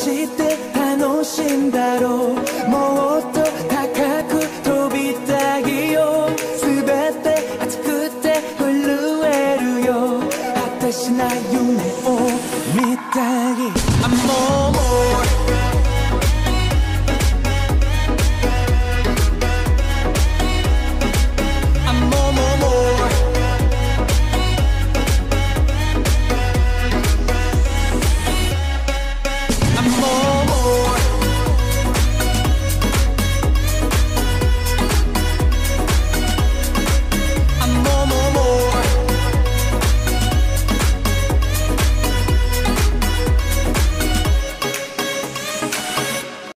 して楽しんだろう？もっと高く飛びたいよ。全て熱くて震えるよ。果てしない夢を見たい。I'm more, more